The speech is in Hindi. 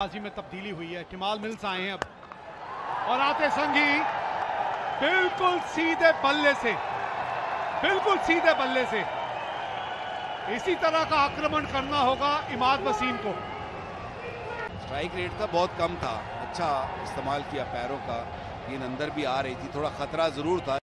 बाजी में तब्दीली हुई है। किमाल मिल्स आए हैं अब। और आते संगी बिल्कुल सीधे बल्ले से, बिल्कुल सीधे बल्ले से। इसी तरह का आक्रमण करना होगा इमाद वसीम को। स्ट्राइक रेट था, बहुत कम था। अच्छा इस्तेमाल किया पैरों का। गेंद अंदर भी आ रही थी, थोड़ा खतरा ज़रूर था।